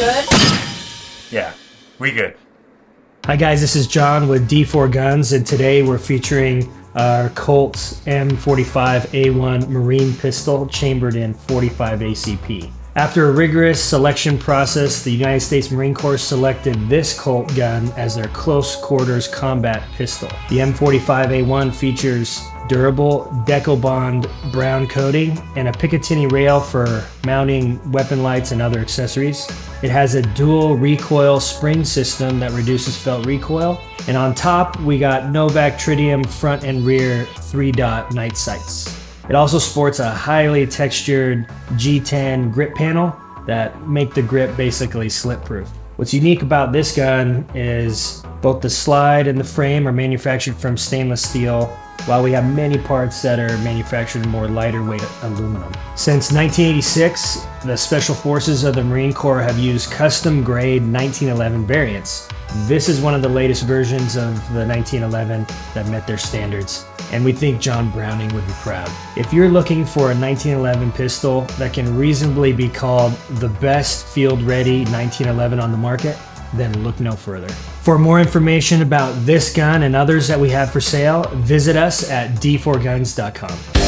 good? Yeah, we good. Hi guys, this is John with D4 Guns, and today we're featuring our Colt M45A1 Marine pistol chambered in 45 ACP. After a rigorous selection process, the United States Marine Corps selected this Colt gun as their close quarters combat pistol. The M45A1 features durable Decobond brown coating and a Picatinny rail for mounting weapon lights and other accessories. It has a dual recoil spring system that reduces felt recoil. And on top, we got Novak Tritium front and rear 3 dot night sights. It also sports a highly textured G10 grip panel that make the grip basically slip proof. What's unique about this gun is both the slide and the frame are manufactured from stainless steel, while we have many parts that are manufactured in more lighter weight aluminum. Since 1986, the Special Forces of the Marine Corps have used custom grade 1911 variants. This is one of the latest versions of the 1911 that met their standards and we think John Browning would be proud. If you're looking for a 1911 pistol that can reasonably be called the best field ready 1911 on the market, then look no further. For more information about this gun and others that we have for sale, visit us at d4guns.com.